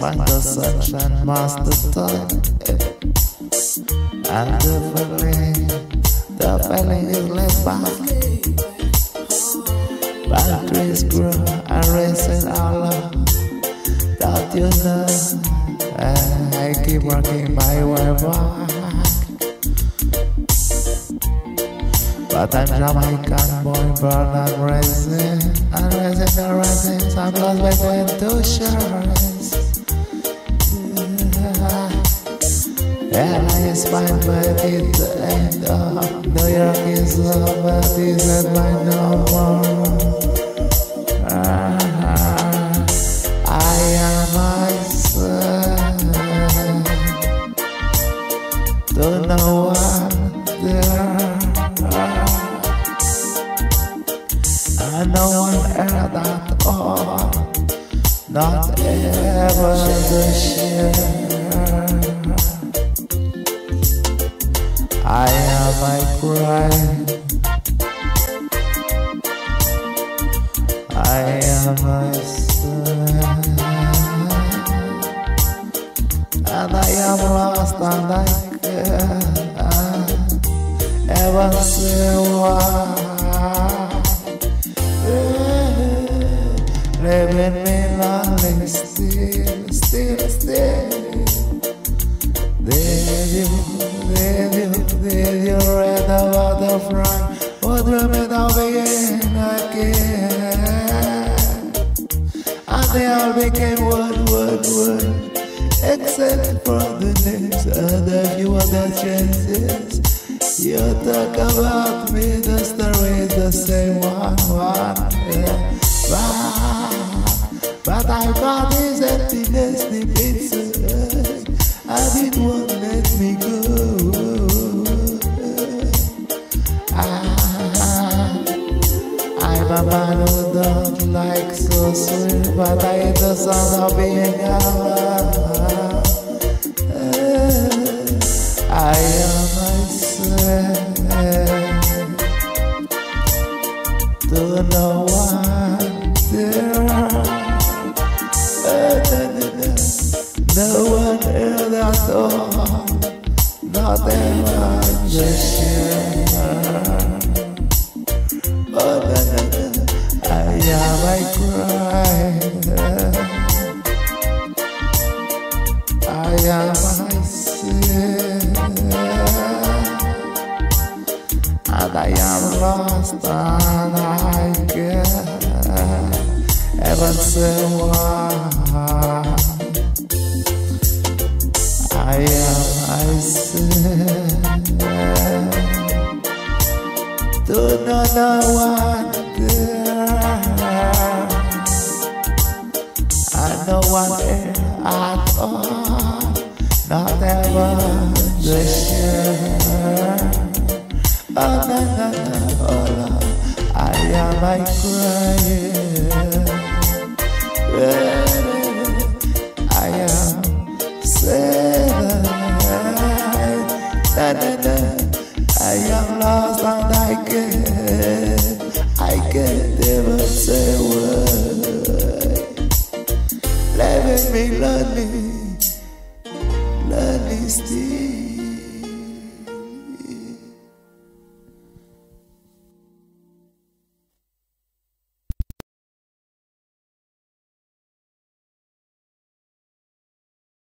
find the sunshine the time. And the feeling, the feeling is laid back. But trees grow and raising our love. Don't you know? Eh, I keep working my way back. But I'm Jamaican boy, born and raising, and raising and raising. I'm lost between two shores. Yeah, I inspired by it, the end of New York is love, but is not my no more. Ah, I am myself. Don't know what. And no one at all, not ever the share. I am my cry. I am my son. And I am lost and I can't ever say why. Living me lonely still, still. Did you read about the front? What dreaming of being again? And they all became one, one, one. Except for the names and a few other chances. You talk about me, the story is the same one, one. Yeah. But, but I got this emptiness deep inside. And it I'm a don't sweet, but the sound of alone. I am myself. To no one there. No one else at all. Not ever just share. I am I cry. I am myself. And I am lost and I can't ever say why. I am myself. Do not know what I know one at all, not ever the share. Oh, na, na, na, oh, Lord, I am I crying. I am sad. Na, na, na. I am lost and I can't, I can't ever say a word. Leaving me lonely, lonely still.